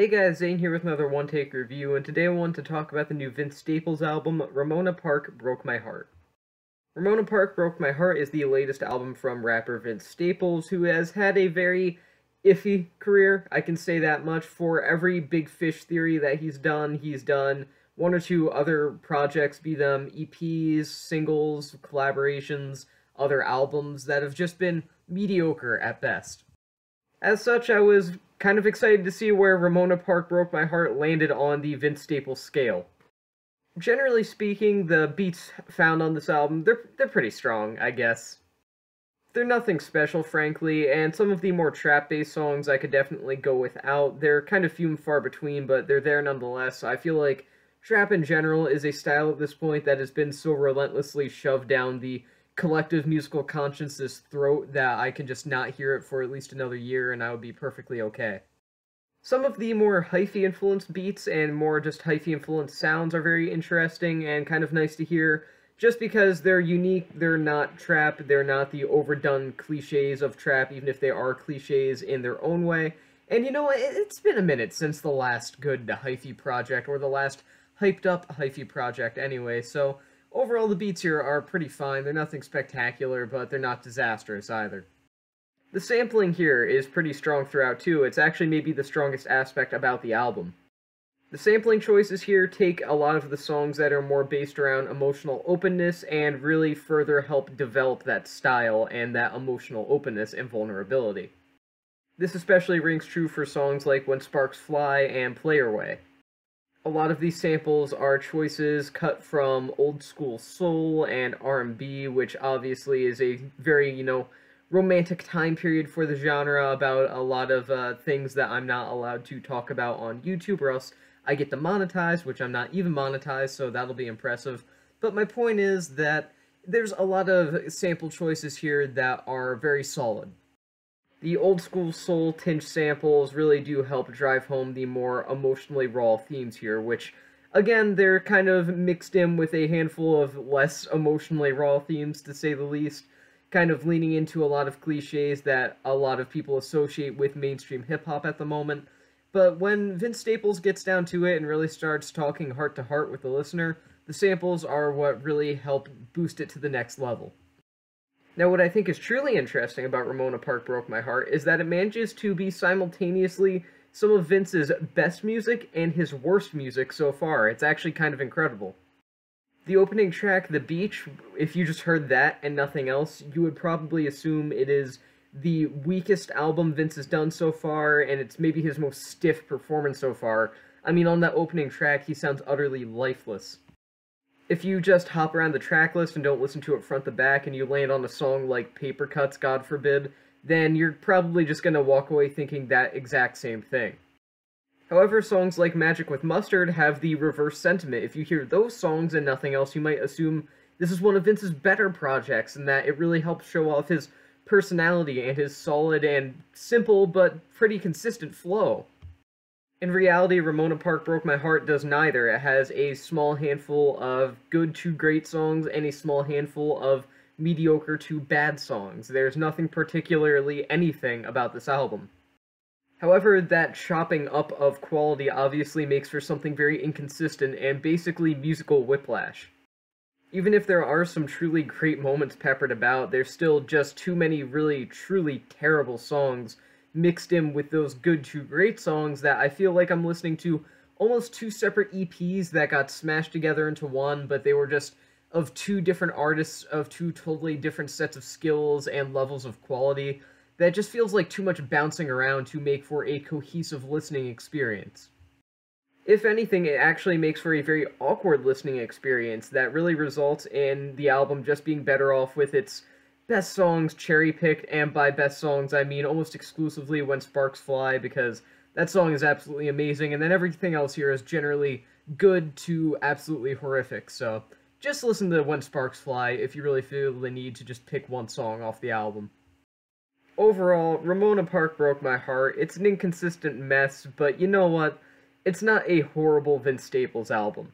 Hey guys, Zane here with another one take review, and today I want to talk about the new Vince Staples album, Ramona Park Broke My Heart. Ramona Park Broke My Heart is the latest album from rapper Vince Staples, who has had a very iffy career, I can say that much. For every big fish theory that he's done, he's done one or two other projects, be them EPs, singles, collaborations, other albums that have just been mediocre at best. As such, I was kind of excited to see where Ramona Park Broke My Heart landed on the Vince Staples scale. Generally speaking, the beats found on this album, they're, they're pretty strong, I guess. They're nothing special, frankly, and some of the more trap-based songs I could definitely go without. They're kind of few and far between, but they're there nonetheless. I feel like trap in general is a style at this point that has been so relentlessly shoved down the collective musical conscience's throat that I can just not hear it for at least another year and I would be perfectly okay. Some of the more hyphy influenced beats and more just hyphy influenced sounds are very interesting and kind of nice to hear just because they're unique, they're not trap, they're not the overdone cliches of trap, even if they are cliches in their own way. And you know, it's been a minute since the last good hyphy project, or the last hyped up hyphy project anyway, so Overall, the beats here are pretty fine. They're nothing spectacular, but they're not disastrous either. The sampling here is pretty strong throughout too. It's actually maybe the strongest aspect about the album. The sampling choices here take a lot of the songs that are more based around emotional openness and really further help develop that style and that emotional openness and vulnerability. This especially rings true for songs like When Sparks Fly and Player Ways a lot of these samples are choices cut from old school soul and R&B, which obviously is a very, you know, romantic time period for the genre about a lot of uh, things that I'm not allowed to talk about on YouTube or else I get demonetized, which I'm not even monetized, so that'll be impressive. But my point is that there's a lot of sample choices here that are very solid the old school soul tinge samples really do help drive home the more emotionally raw themes here, which, again, they're kind of mixed in with a handful of less emotionally raw themes, to say the least, kind of leaning into a lot of cliches that a lot of people associate with mainstream hip hop at the moment. But when Vince Staples gets down to it and really starts talking heart to heart with the listener, the samples are what really help boost it to the next level. Now, what I think is truly interesting about Ramona Park Broke My Heart is that it manages to be simultaneously some of Vince's best music and his worst music so far. It's actually kind of incredible. The opening track, The Beach, if you just heard that and nothing else, you would probably assume it is the weakest album Vince has done so far, and it's maybe his most stiff performance so far. I mean, on that opening track, he sounds utterly lifeless if you just hop around the track list and don't listen to it front to back and you land on a song like Paper Cuts, God forbid, then you're probably just going to walk away thinking that exact same thing. However, songs like Magic with Mustard have the reverse sentiment. If you hear those songs and nothing else, you might assume this is one of Vince's better projects and that it really helps show off his personality and his solid and simple but pretty consistent flow. In reality, Ramona Park Broke My Heart does neither. It has a small handful of good to great songs and a small handful of mediocre to bad songs. There's nothing particularly anything about this album. However, that chopping up of quality obviously makes for something very inconsistent and basically musical whiplash. Even if there are some truly great moments peppered about, there's still just too many really truly terrible songs mixed in with those good to great songs that I feel like I'm listening to almost two separate EPs that got smashed together into one, but they were just of two different artists of two totally different sets of skills and levels of quality that just feels like too much bouncing around to make for a cohesive listening experience. If anything, it actually makes for a very awkward listening experience that really results in the album just being better off with its best songs cherry picked, and by best songs I mean almost exclusively When Sparks Fly, because that song is absolutely amazing, and then everything else here is generally good to absolutely horrific, so just listen to When Sparks Fly if you really feel the need to just pick one song off the album. Overall, Ramona Park broke my heart. It's an inconsistent mess, but you know what? It's not a horrible Vince Staples album.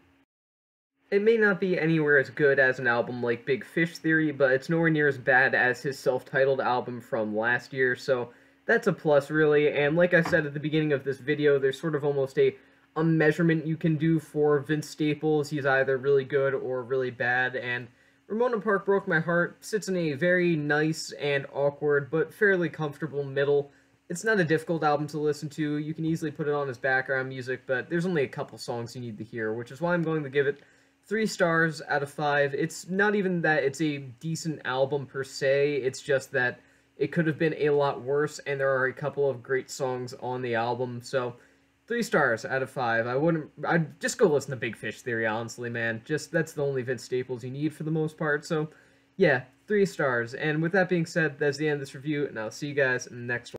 It may not be anywhere as good as an album like Big Fish Theory, but it's nowhere near as bad as his self-titled album from last year, so that's a plus, really. And like I said at the beginning of this video, there's sort of almost a, a measurement you can do for Vince Staples. He's either really good or really bad, and Ramona Park Broke My Heart sits in a very nice and awkward, but fairly comfortable middle. It's not a difficult album to listen to. You can easily put it on as background music, but there's only a couple songs you need to hear, which is why I'm going to give it three stars out of five. It's not even that it's a decent album per se, it's just that it could have been a lot worse, and there are a couple of great songs on the album, so three stars out of five. I wouldn't. I'd just go listen to Big Fish Theory, honestly, man. Just that's the only Vince Staples you need for the most part. So, yeah, three stars. And with that being said, that's the end of this review, and I'll see you guys next one.